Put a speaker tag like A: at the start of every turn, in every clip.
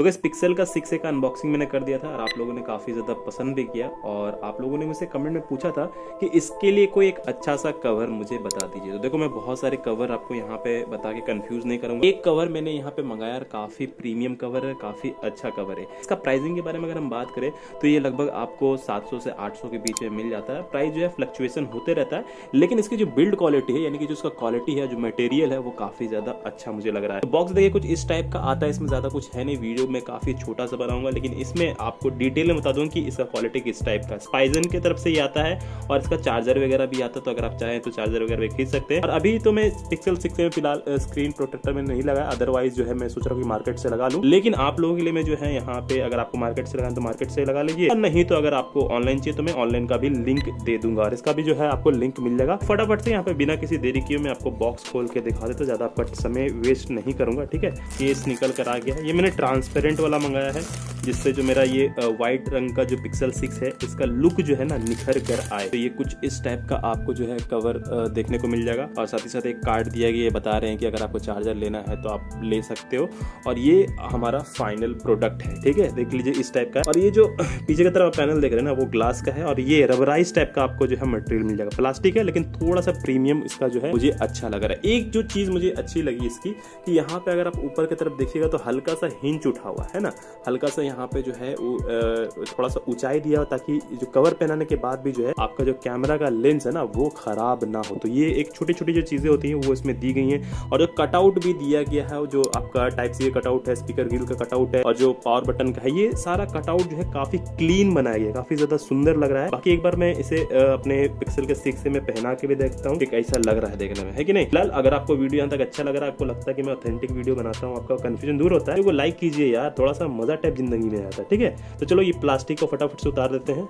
A: तो इस पिक्सल का सिक्स ए का अनबॉक्सिंग मैंने कर दिया था और आप लोगों ने काफ़ी ज़्यादा पसंद भी किया और आप लोगों ने मुझसे कमेंट में पूछा था कि इसके लिए कोई एक अच्छा सा कवर मुझे बता दीजिए। तो देखो, मैं बहुत सारे कवर आपको यहाँ पे बता के कंफ्यूज नहीं करूँगा। एक कवर मैंने यहाँ पे मंगाया काफ़ी प्रीमियम कवर है, काफ़ी अच्छा कवर है। इसका प्राइसिंग के बारे में अगर हम बात करें तो ये लगभग आपको 700 से 800 के बीच में मिल जाता है। प्राइस जो है फ्लक्चुएशन होते रहता है, लेकिन इसकी जो बिल्ड क्वालिटी है, यानी कि जो उसका क्वालिटी है, जो मटेरियल है, वो काफ़ी ज़्यादा अच्छा मुझे लग रहा है। बॉक्स देखिए, कुछ इस टाइप का आता है, इसमें ज़्यादा कुछ है नहीं वीडियो में काफ़ी छोटा सा बनाऊँगा, लेकिन इसमें आपको डिटेल में बता दूँ कि इसका क्वालिटी किस टाइप का स्पाइजन की तरफ़ से ही आता है और इसका चार्जर वगैरह भी आता है तो अगर आप चाहें तो चार्जर वगैरह भी खरीद सकते हैं। और अभी तो मैं पिक्सल सिक्स में फ़िलहाल स्क्रीन प्रोटेक्टर में नहीं लगा अदरवाइज़ जो है मैं सोच रहा हूँ मार्केट से लगा लूँ। लेकिन आप लोगों के लिए मैं जो है यहाँ पे अगर आपको मार्केट से लगाना तो मार्केट से लगा लीजिए नहीं तो अगर आपको ऑनलाइन चाहिए तो मैं ऑनलाइन का भी लिंक दे दूँगा, और इसका भी जो है आपको लिंक मिल जाएगा। फटाफट से यहाँ पे बिना किसी देरी किए मैं आपको बॉक्स खोल के दिखा देता ज़्यादा आपका समय वेस्ट नहीं करूँगा, ठीक है? केस निकल कर आ गया ये मैंने ट्रांसपेरेंट वाला मंगाया है। जिससे जो मेरा ये व्हाइट रंग का जो पिक्सल सिक्स है, इसका लुक जो है ना निखर कर आए। तो ये कुछ इस टाइप का आपको जो है कवर देखने को मिल जाएगा। और साथ ही साथ एक कार्ड दिया गया, ये बता रहे हैं कि अगर आपको चार्जर लेना है तो आप ले सकते हो। और ये हमारा फाइनल प्रोडक्ट है, ठीक है? देख लीजिए इस टाइप का। और ये जो पीछे की तरफ़ पैनल देख रहे हैं ना, वो ग्लास का है। और ये रबराइज टाइप का आपको जो है मटेरियल मिल जाएगा। प्लास्टिक है, लेकिन थोड़ा सा प्रीमियम इसका जो है मुझे अच्छा लग रहा है। एक जो चीज़ मुझे अच्छी लगी इसकी, कि यहाँ पे अगर आप ऊपर की तरफ़ देखिएगा तो हल्का सा हिंच उठा हुआ है ना? हल्का सा यहाँ पे जो है थोड़ा सा ऊंचाई दिया ताकि जो कवर पहनाने के बाद भी जो है आपका जो कैमरा का लेंस है ना, वो खराब ना हो। तो ये एक छोटी छोटी जो चीज़ें होती हैं, वो इसमें दी गई हैं। और जो कटआउट भी दिया गया है, जो आपका टाइप सी कटआउट है स्पीकर गिल का कटआउट है, और जो पावर बटन का है, ये सारा कटआउट जो है काफ़ी क्लीन बनाया गया काफ़ी ज़्यादा सुंदर लग रहा है। बाकी एक बार मैं इसे अपने पिक्सल के सिक्स मैं पहना के भी देखता हूँ कैसा लग रहा है देखने में, है कि नहीं? फ़िलहाल अगर आपको वीडियो यहाँ तक अच्छा लग रहा है, आपको लगता है कि मैं ऑथेंटिक वीडियो बनाता हूँ, आपका कंफ्यूजन दूर होता है वो लाइक कीजिए यार, थोड़ा सा मज़ा टाइप ज़िंदगी में आता है, ठीक है? तो चलो ये प्लास्टिक को फटाफट से उतार देते हैं।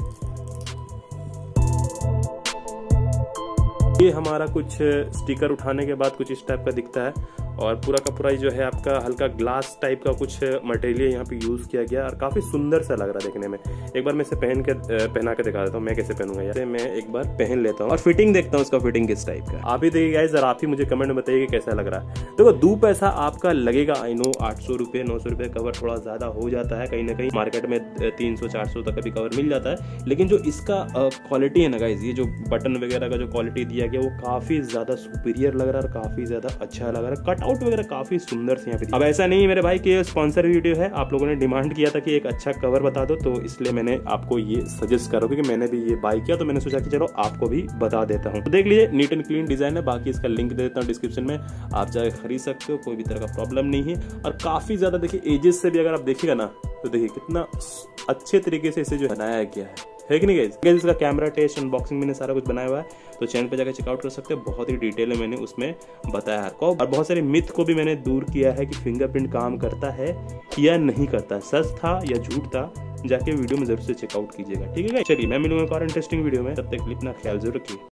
A: ये हमारा कुछ, स्टिकर उठाने के बाद कुछ इस टाइप का दिखता है। और पूरा का पूरा जो है आपका हल्का ग्लास टाइप का कुछ मटेरियल यहाँ पे यूज़ किया गया और काफ़ी सुंदर सा लग रहा है देखने में। एक बार मैं इसे पहन के पहना के दिखा देता हूँ, मैं कैसे पहनूँगा यार। मैं एक बार पहन लेता हूँ और फिटिंग देखता हूँ उसका फिटिंग किस टाइप का। आप ही देखिए जरा आप ही मुझे कमेंट में बताइए कैसा लग रहा है। देखो दो पैसा आपका लगेगा आई नो आठ सौ रुपये, नौ सौ रुपये कवर थोड़ा ज़्यादा हो जाता है, कहीं ना कहीं मार्केट में तीन सौ, चार सौ तक का भी कवर मिल जाता है। लेकिन जो इसका क्वालिटी है ना गाइज़ ये जो बटन वगैरह का जो क्वालिटी दिया गया, वो काफ़ी ज़्यादा सुपीरियर लग रहा है और काफ़ी ज़्यादा अच्छा लग रहा है। कटआउट वगैरह काफ़ी सुंदर से यहाँ पे अब ऐसा नहीं है मेरे भाई कि स्पॉन्सर वीडियो है। आप लोगों ने डिमांड किया था कि एक अच्छा कवर बता दो तो इसलिए मैंने आपको ये सजेस्ट करो क्योंकि मैंने भी ये बाई किया तो मैंने सोचा कि चलो आपको भी बता देता हूँ। तो देख लीजिए नीट एंड क्लीन डिज़ाइन है। बाकी इसका लिंक दे देता हूँ डिस्क्रिप्शन में। आप जाकर खरीद सकते हो, कोई भी तरह का प्रॉब्लम नहीं है। और काफ़ी ज़्यादा देखिए एजेस से भी अगर आप देखिएगा ना तो देखिए कितना अच्छे तरीके से इसे जो बनाया गया है। है कि नहीं गई इसका कैमरा टेस्ट अनबॉक्सिंग मैंने सारा कुछ बनाया हुआ है। तो चैनल पर जाकर चेकआउट कर सकते हैं। बहुत ही डिटेल में मैंने उसमें बताया आपको। और बहुत सारे मिथ को भी मैंने दूर किया है कि फिंगरप्रिंट काम करता है या नहीं करता सच था या झूठ था, जाके वीडियो में ज़रूर से चेकआउट कीजिएगा। ठीक है चलिए, मैं मिलूँगा और इंटरेस्टिंग वीडियो में। तब तक अपना ख्याल ज़रूर रखिए।